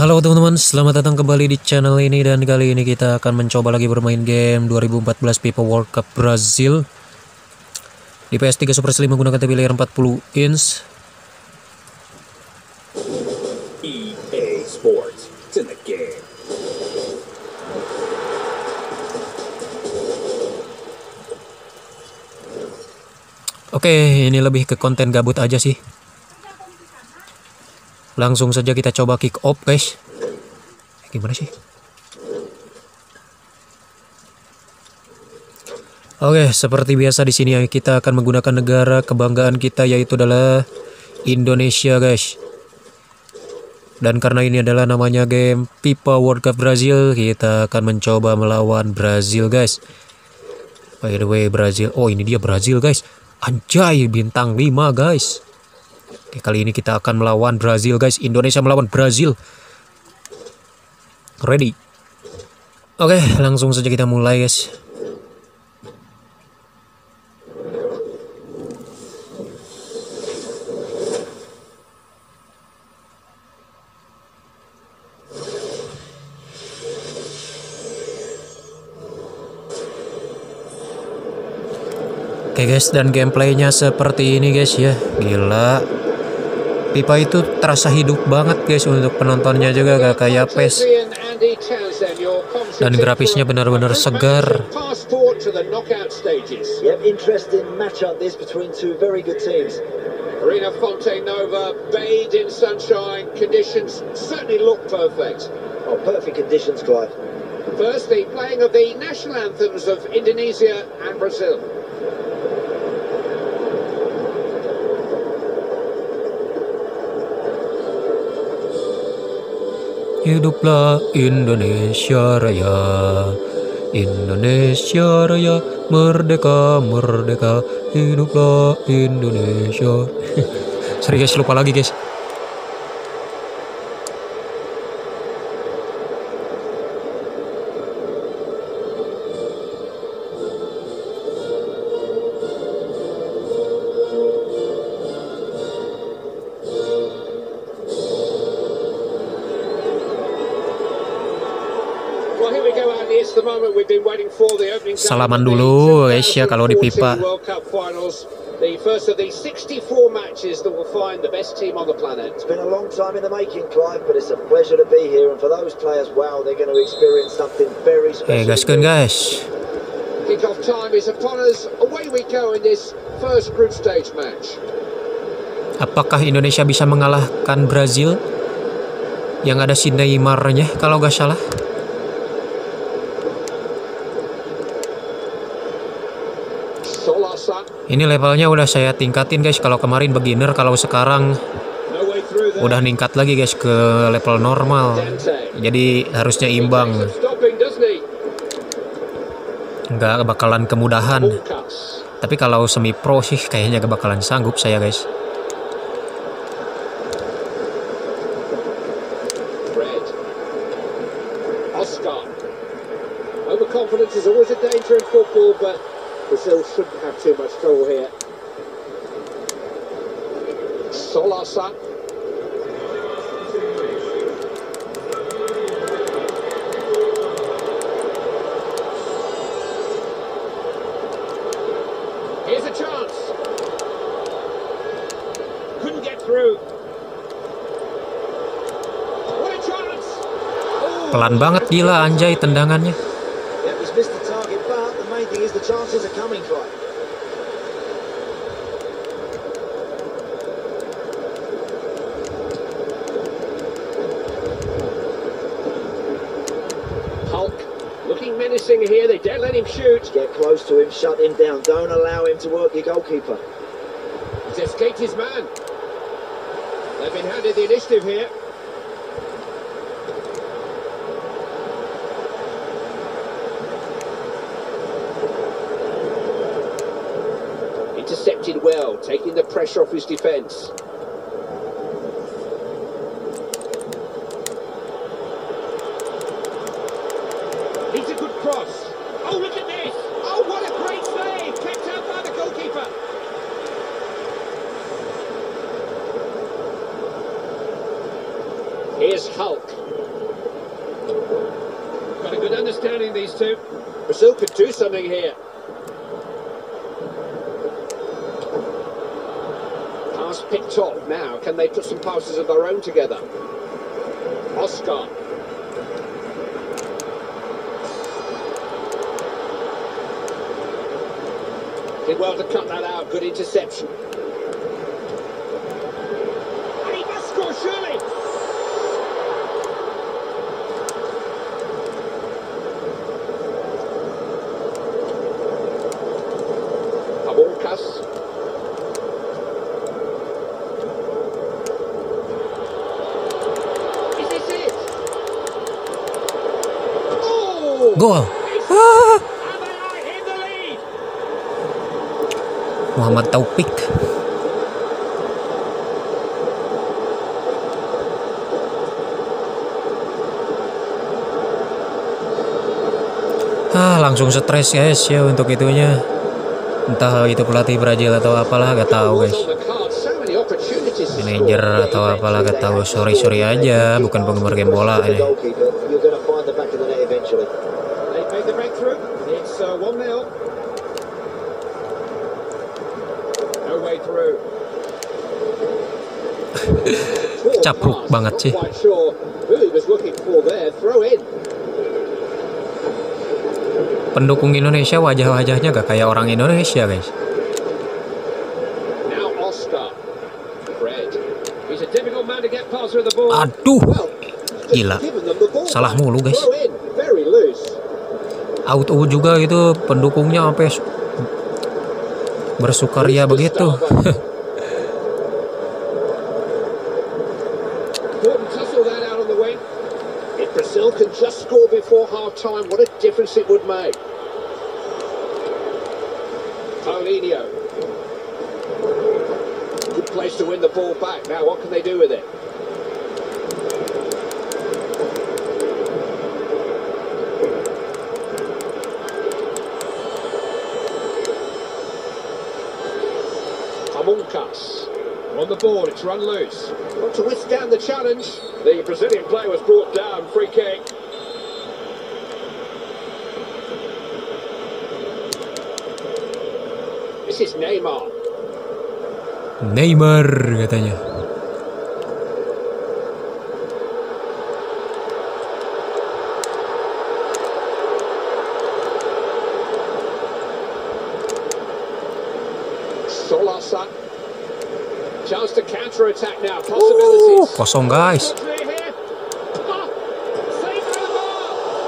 Halo teman-teman, selamat datang kembali di channel ini dan kali ini kita akan mencoba lagi bermain game 2014 FIFA World Cup Brazil di PS3 Super Slim menggunakan TV layar 40 inch. EA Sports. It's in the game. Oke, ini lebih ke konten gabut aja sih. Langsung saja kita coba kick off, guys. Gimana sih? Oke, seperti biasa di sini kita akan menggunakan negara kebanggaan kita yaitu adalah Indonesia, guys. Dan karena ini adalah namanya game FIFA World Cup Brazil, kita akan mencoba melawan Brazil, guys. By the way, Brazil. Oh, ini dia Brazil, guys. Anjay, bintang 5, guys. Oke, kali ini kita akan melawan Brazil, guys. Indonesia melawan Brazil. Ready? Oke, langsung saja kita mulai, guys. Oke guys, dan gameplaynya seperti ini guys ya. Gila. Pipa itu terasa hidup banget guys untuk penontonnya juga gak kayak PES. Dan grafisnya benar-benar segar. To the knockout stages. Yep, interesting matchup this between two very good teams. Arena Fonte Nova, bathed in sunshine, conditions certainly look perfect. Oh, perfect conditions, Clive. First, the playing of the national anthems of Indonesia and Brazil. Hiduplah Indonesia Raya. Indonesia Raya merdeka merdeka hiduplah Indonesia. Guys lupa lagi guys. Salaman dulu, guys, ya, kalau di 2014 pipa. The first of the 64 matches that will find the best team on the planet. It's been a long time in the making, Clive, but it's a pleasure to be here. And for those players, wow, they're going to experience something very Eh special. guys. Kickoff time is upon us. Away we go in this first group stage match. Apakah Indonesia bisa mengalahkan Brazil? Yang ada si Neymarnya kalau gak salah. Solasa, Ini levelnya udah saya tingkatin guys. Kalau kemarin beginner, kalau sekarang udah ningkat lagi guys ke level normal. Jadi harusnya imbang. Nggak bakalan kemudahan. Tapi kalau semi pro sih kayaknya gak bakalan sanggup saya guys. Overconfidence is always a danger in football, but Brazil shouldn't have too much trouble here. Solasa. Here's a chance. Couldn't get through. Pelan banget gila anjay tendangannya. Chances are coming, Clive. Hulk looking menacing here. They don't let him shoot. Get close to him, shut him down. Don't allow him to work your goalkeeper. He's escaped his man. They've been handed the initiative here. Intercepted well, taking the pressure off his defence. He's a good cross. Oh, look at this! Oh, what a great save! Kept out by the goalkeeper. Here's Hulk. Got a good understanding these two. Brazil could do something here. Picked off now. Can they put some passes of their own together? Oscar. Did well to cut that out. Good interception. Gol. Ah. Muhammad Taufik. Ah, langsung stres guys ya untuk itunya. Entah itu pelatih Brazil atau apalah gak tahu guys. Score. atau apalah gak tahu. Sorry sorry aja, bukan penggemar game bola ini. goalkeeper, you're going to find the back of the net eventually. They've made the breakthrough. It's uh, 1 0. No way through. Poor Capruk pass, banget not sih. Quite sure who he was looking for there. Throw in. Pendukung Indonesia wajah-wajahnya gak kayak orang Indonesia guys. Aduh, Gila. Salah mulu, guys. Auto juga itu pendukungnya sampai su- bersukaria begitu. difference it would make. Paulinho. Good place to win the ball back. Now, what can they do with it? Amunkas. On the board, it's run loose. Got to withstand the challenge. The Brazilian player was brought down. Free kick. This is Neymar. Neymar katanya. Solasa. Chance to counter attack now. Uh, Possibilities. kosong guys. Ah.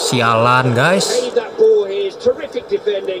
Sialan guys. Terrific defending.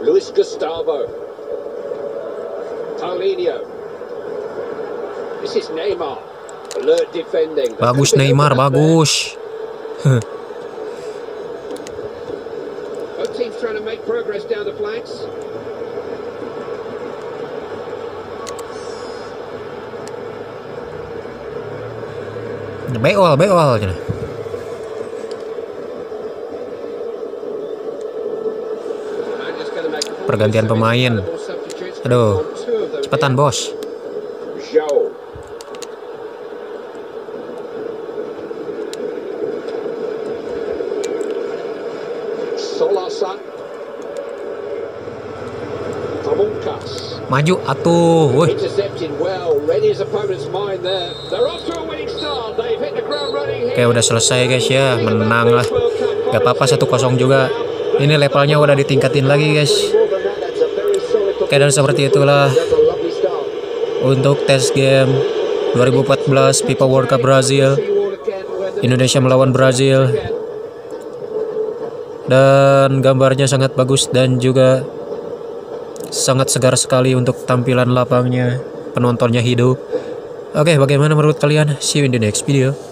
Luis Gustavo. This is Neymar. Alert defending. Bagus Neymar, bagus. Both teams trying to make progress down the flanks. Beol, beol. cina. And just gonna make Pergantian pemain. Aduh, Cepetan bos. Maju atuh. Woi. Oke udah selesai guys ya. Menang lah. Gak apa-apa 1-0 juga. Ini levelnya udah ditingkatin lagi guys. Oke dan seperti itulah. Untuk tes game 2014 FIFA World Cup Brazil. Indonesia melawan Brazil. Dan gambarnya sangat bagus dan juga sangat segar sekali untuk tampilan lapangnya. Penontonnya hidup. Oke bagaimana menurut kalian? See you in the next video